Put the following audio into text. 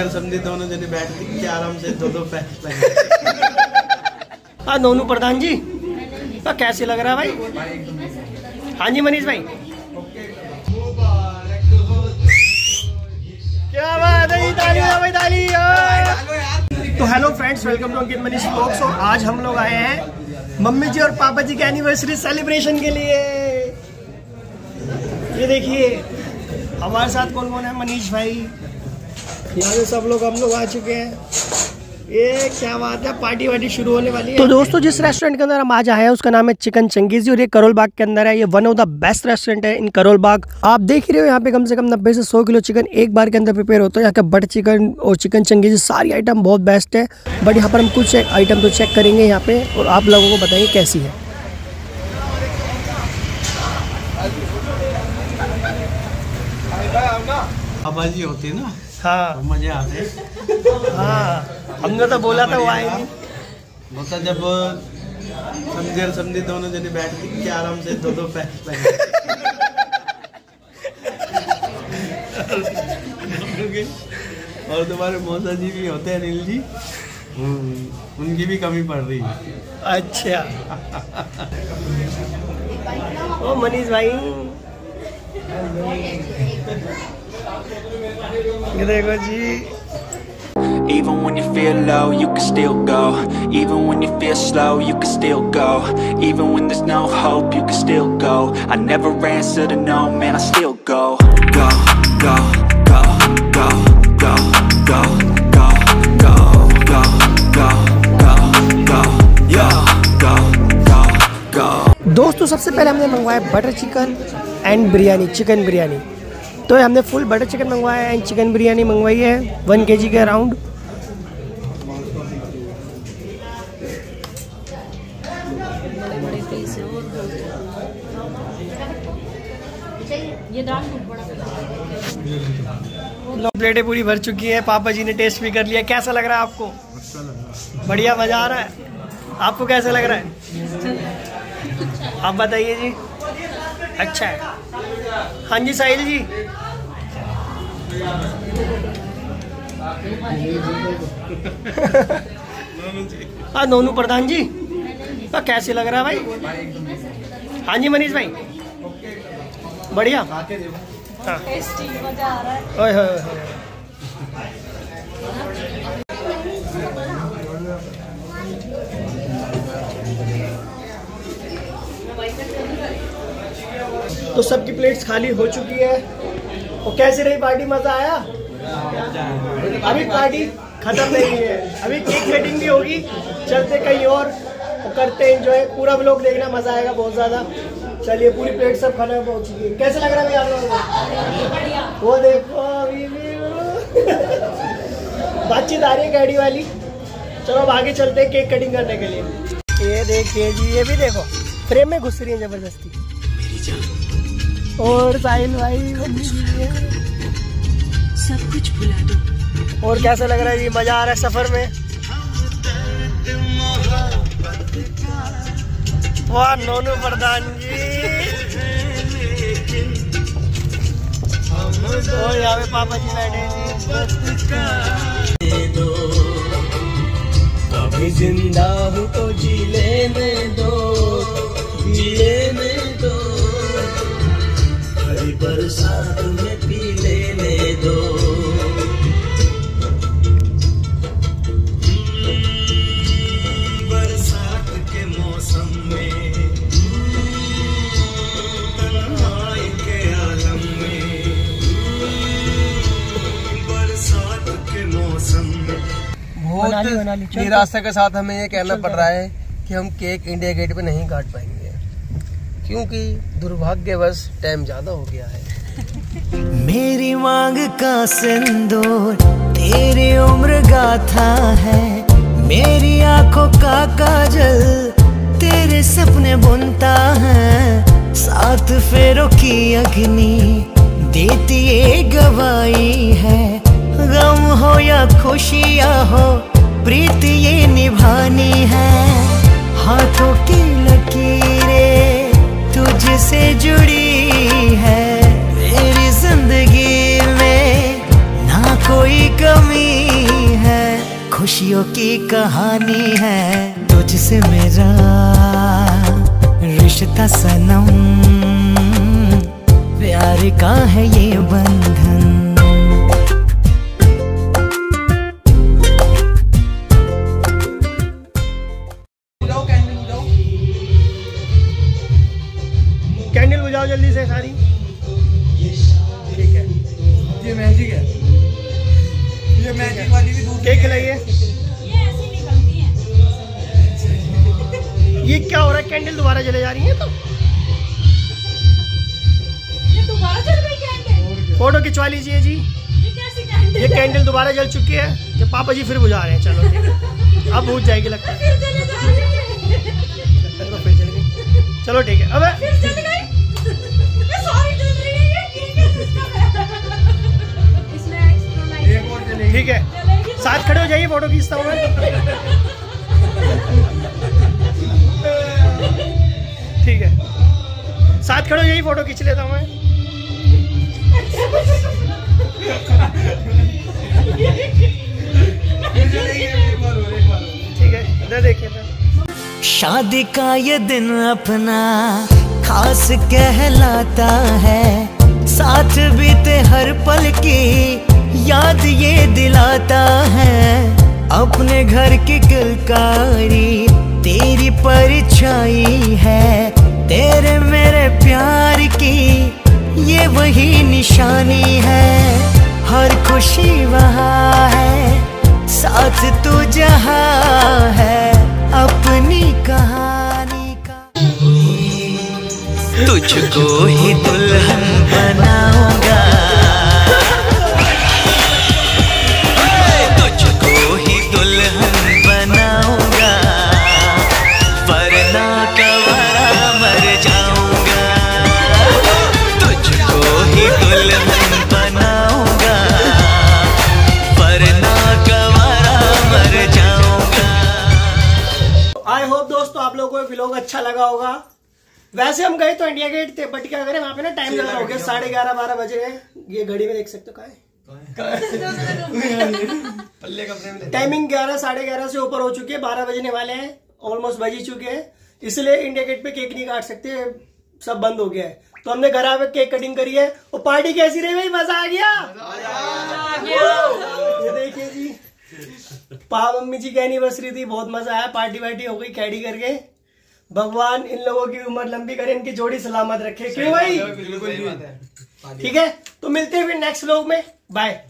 और समझे दोनों जने बैठ के आराम से दो दो पैक हाँ नोनू प्रधान जी। हाँ कैसे लग रहा भाई? हाँ जी, मनीष भाई। क्या बात है ताली भाई, ताली। तो hello friends welcome to Ankit Manish blogs और आज हम लोग आए हैं मम्मी जी और पापा जी के एनिवर्सरी सेलिब्रेशन के लिए। ये देखिए, हमारे साथ कौन कौन है? मनीष भाई। यहाँ से सब लोग हम लोग आ चुके हैं। ये क्या बात है पार्टी वार्टी शुरू होने वाली है। तो दोस्तों जिस रेस्टोरेंट के अंदर हम आज आए हैं उसका नाम है चिकन चंगेजी और ये करोल बाग के अंदर है। ये one of the best restaurant है इन करोल बाग आप देख ही रहे हो यहाँ पे कम से कम नब्बे से सौ किलो चिकन एक बार के अंदर प्रिपेयर होता है। यहाँ का बटर चिकन और चिकन चंगेजी सारी आइटम बहुत बेस्ट है। बट यहाँ पर हम कुछ आइटम तो चेक करेंगे यहाँ पे और आप लोगों को बताएँगे कैसी है। आबाजी होती है ना। हाँ तो मज़े आते हाँ। हमने तो बोला था वो आएँगे होता जब समझे और समझे दोनों जने बैठ के आराम से दो दो पैक और तुम्हारे मौसा जी भी होते हैं अनिल जी। हम्म, उनकी भी कमी पड़ रही है। अच्छा। ओ मनीष भाई। ये देखो जी Even when you feel low, you can still go Even when you feel slow, you can still go Even when there's no hope, you can still go I never answer to no, man, I still go Go, go, go, go, go, go, go, go, go, go, go, go, yo, go, go, go दोस्तों सबसे पहले हमने मंगवाया butter chicken and biryani chicken biryani तो हमने full butter chicken मंगवाया है and chicken biryani मंगवाई है वन के जी के अराउंड प्लेटें पूरी भर चुकी है, पापा जी ने टेस्ट भी कर लिया। कैसा लग रहा है आपको? बढ़िया, मज़ा आ रहा है? आपको कैसा लग रहा है? आप बताइए जी। अच्छा है। हाँ जी, साहिल जी। हाँ नोनू प्रधान जी। हाँ कैसे लग रहा है भाई? हाँ जी, मनीष भाई। बढ़िया। हाँ। आ। तो सबकी प्लेट्स खाली हो चुकी है। और कैसी रही पार्टी मज़ा आया? अभी पार्टी खत्म नहीं हुई है। अभी केक कटिंग भी होगी। चलते कहीं और। करते एंजॉय पूरा व्लॉग देखना, मज़ा आएगा बहुत ज़्यादा। चलिए, पूरी प्लेट सब खाना हो चुकी है। कैसे लग रहा है आप लोगों को? वो देखो अभी बातचीत आ रही है गाड़ी वाली। चलो, अब आगे चलते हैं केक कटिंग करने के लिए। ये देखिए जी, ये भी देखो। फ्रेम में घुस रही है ज़बरदस्ती। और साहिल भाई मम्मी जी भी। सब कुछ भुला दो। और कैसा लग रहा है जी? मज़ा आ रहा है सफ़र में? वाह नोनू प्रधान जी। और यहाँ पे पापा जी बैठे ज़िंदा हूँ तो जी लेने दो जी लेने दो। बरसात में पी लेने दो। बरसात के मौसम में तन्हाई के आलम में बरसात के मौसम में। बहुत निराशा साथ हमें ये कहना पड़ रहा है कि हम केक इंडिया गेट पे नहीं काट पाएँगे। क्योंकि दुर्भाग्यवश टाइम ज़्यादा हो गया है। मेरी मांग का सिंदूर तेरी उम्र गाथा है। मेरी आँखों का काजल तेरे सपने बुनता है। सात फेरों की अग्नि देती ये गवाही है। गम हो या खुशियाँ हो, प्रीति ये निभानी है। हाथों की लकीरें तुझसे जुड़ी है। कोई कमी है, खुशियों की कहानी है। तुझसे मेरा रिश्ता सनम। प्यार का है ये बंधन केक खिलाइए। ये हैं क्या हो रहा है? कैंडल दोबारा जले जा रही है तो? ये दोबारा चल गई कैंडल फ़ोटो खिंचवा लीजिए जी। ये कैंडल दोबारा जल चुकी है। जब पापा जी फिर बुझा रहे हैं चलो। अब बुझ जाएगी लगता है। है। चलो ठीक है। अब ठीक है। साथ खड़े हो जाइए फ़ोटो खींचता हूँ ठीक है। साथ खड़े हो जाइए, फ़ोटो खींच लेता हूँ मैं। ठीक है शादी का ये दिन अपना खास कहलाता है। साथ बीते हर पल की याद दिलाता है अपने घर की किलकारी। तेरी परछाई है तेरे मेरे प्यार की। ये वही निशानी है, हर खुशी वहाँ है। साथ तू जहाँ है, अपनी कहानी का। तुझको ही दुल्हन बनाऊँगा। अच्छा लगा होगा। वैसे हम गए तो इंडिया गेट थे बट क्या करें वहाँ पे ना टाइम ज़्यादा हो गया। साढ़े ग्यारह बारह बज ये घड़ी में देख सकते हो का पल्ले टाइमिंग ग्यारह साढ़े ग्यारह से ऊपर हो चुकी है। बारह बजने वाले हैं। ऑलमोस्ट बज ही चुके हैं। इसलिए इंडिया गेट पे केक नहीं काट सकते। सब बंद हो गया है। तो हमने घर आके केक कटिंग करी है। और पार्टी कैसी रही भाई? मज़ा आ गया? ये देखिए जी। पा मम्मी जी की एनिवर्सरी थी। बहुत मज़ा आया। पार्टी वार्टी हो गई कैडी करके। भगवान इन लोगों की उम्र लंबी करे इनकी जोड़ी सलामत रखे। क्यों भाई? ठीक है? तो मिलते हैं फिर नेक्स्ट लोग में। बाय